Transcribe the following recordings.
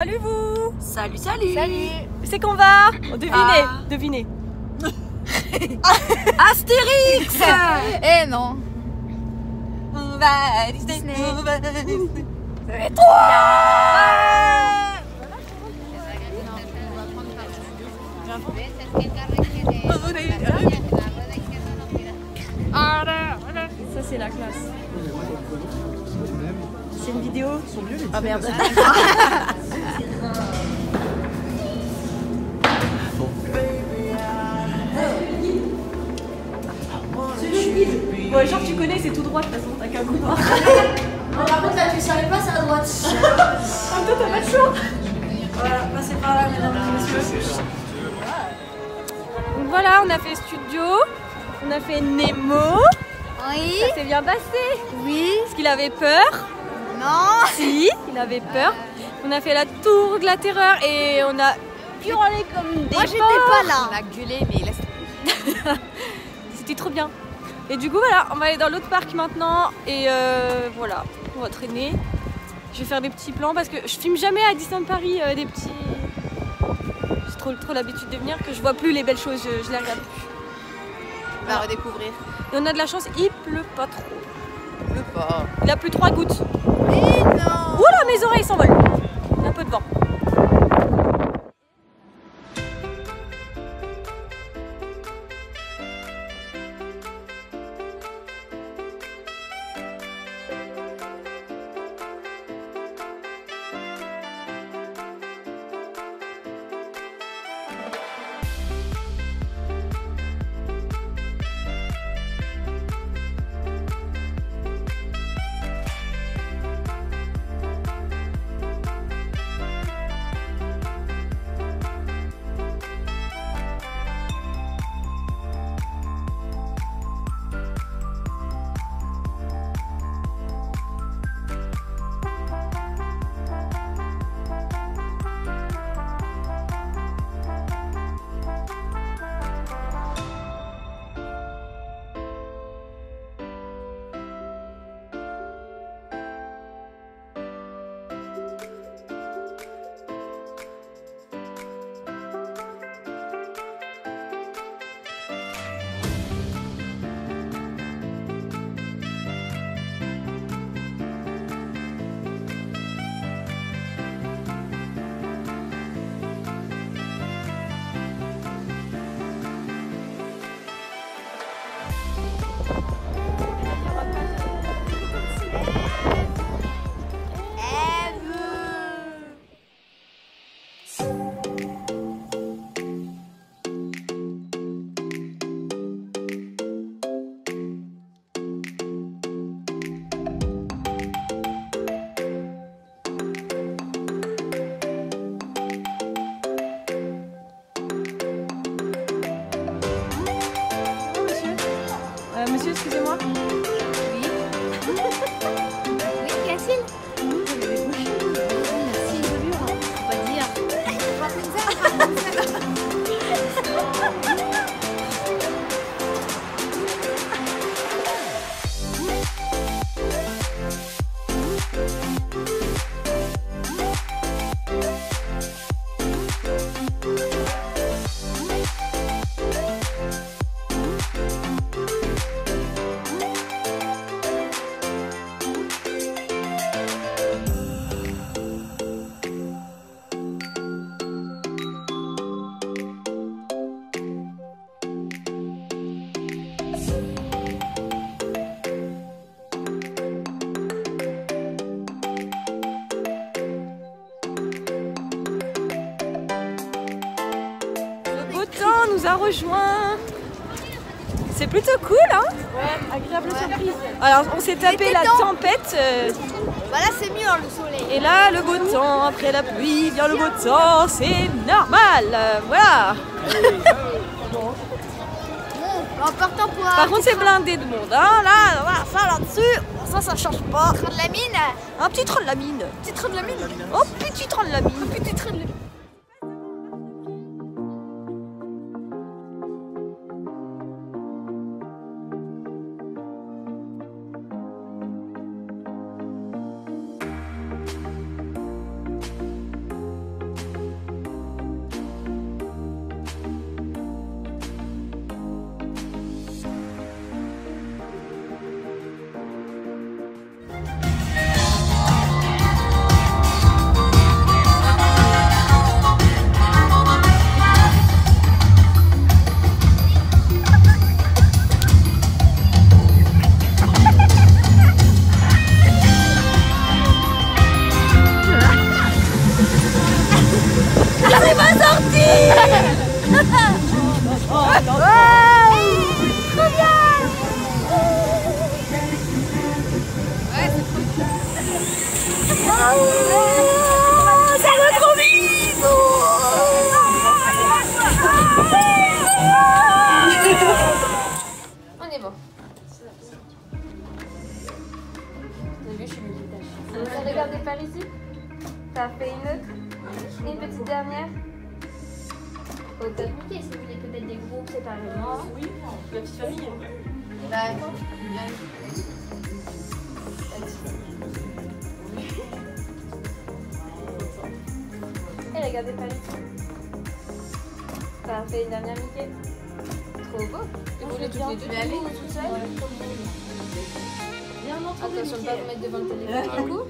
Salut vous Salut, salut Salut C'est qu'on va oh, Devinez, Ah. devinez. Astérix Eh non On va à Disney, Disney. on va à Disney. Ça c'est la classe. C'est une vidéo Ah merde. Bon, genre tu connais, c'est tout droit de toute façon, t'as qu'un coup droit. Par contre là tu savais pas c'est à droite Ah, toi t'as pas de choix Voilà, passez par là, mesdames et messieurs. Donc voilà, on a fait studio, on a fait Nemo, Oui ça s'est bien passé. Oui Parce qu'il avait peur? Non Si, il avait peur. On a fait la tour de la terreur et on a hurlé comme des Moi j'étais pas là On a gueulé mais laisse C'était trop bien. Et du coup, voilà, on va aller dans l'autre parc maintenant. Et euh, voilà, on va traîner. Je vais faire des petits plans parce que je filme jamais à Disneyland Paris euh, des petits. J'ai trop, trop l'habitude de venir que je vois plus les belles choses, je, je les regarde plus. On va redécouvrir Et on a de la chance, il pleut pas trop. Le port Il a plus trois gouttes. Mais non Oula, mes oreilles s'envolent. C'est plutôt cool, hein Ouais, agréable surprise. Alors, on s'est tapé la temps. tempête. euh, Bah là c'est mieux hein, le soleil et là, le beau temps, après la pluie, vient le beau temps, c'est normal. euh, voilà. Bon, en partant pour Par contre, c'est blindé de monde. Hein là, voilà, ça là-dessus, ça, ça change pas. train de la mine Un petit train de la mine. Petit train de la mine Oh, petit train de la mine. Petit train de la mine Une petite dernière. Au top Mickey, si vous voulez peut-être des groupes séparément. Oui, la petite famille. D'accord. Et regardez pas les Parfait, une dernière Mickey. Trop beau. Et vous voulez toutes les deux aller tout seul Attention de pas vous mettre devant le téléphone du coup.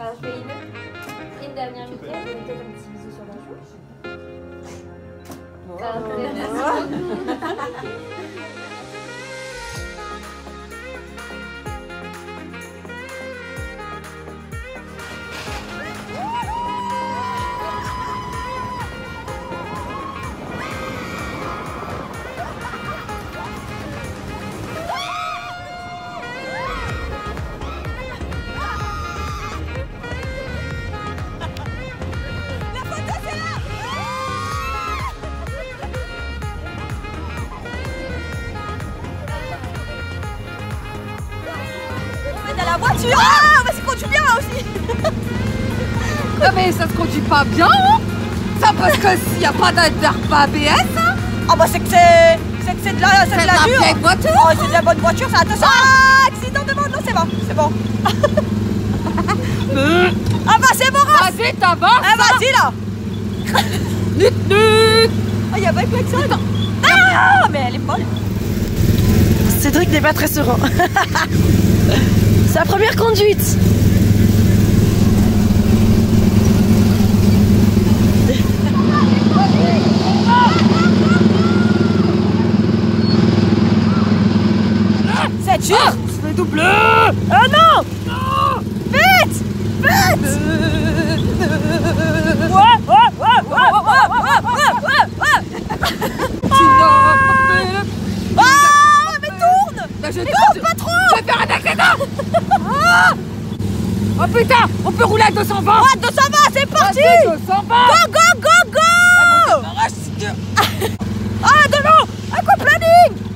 Je une, dernière minute, je vais peut-être un petit bisou sur la joue. Oh. Non mais ça se conduit pas bien hein. Ça parce que s'il n'y a pas d'ABS hein. Ah bah c'est que c'est... C'est que c'est de la, c'est de C'est la de la dure vieille voiture. Oh c'est de la bonne voiture ça. Attention. Ah. Accident de mode. Non c'est bon C'est bon. Ah bah c'est bon Vas-y t'avances Ah vas-y là. Nut nut. Ah y'a pas que ça. Ah Mais elle est folle. Cédric n'est pas très serein. Sa première conduite. Ah non Non Vite Vite Mais tourne tourne pas trop Je vais faire un accident Oh putain On peut rouler à 220 Ouais, oh, 220, c'est parti Go, go, go, go Ah, devant Aquaplaning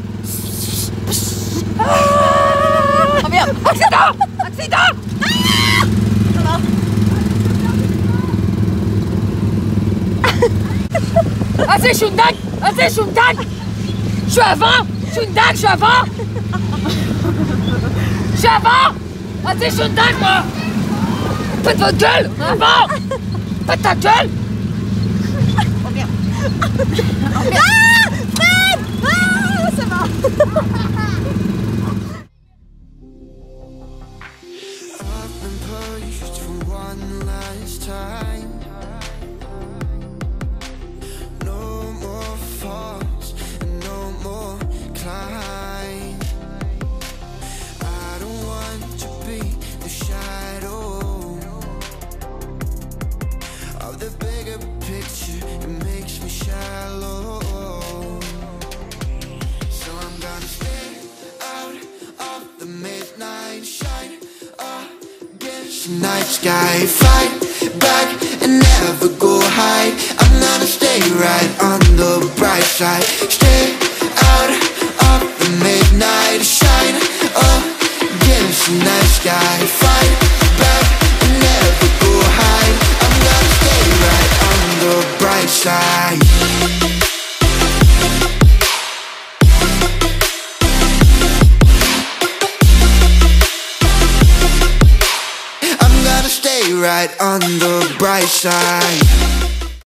ah Oh Accident Accident Vas-y, je suis une Vas-y, je Je suis avant! Je je suis avant! Je suis avant! Vas-y, je une dingue, moi! Faites votre gueule! Avant! Faites ta gueule! Ah! Fred Ah, ça va night sky. Fight back and never go hide. I'm gonna stay right on the bright side. Stay out of the midnight shine against the night sky. Fight side.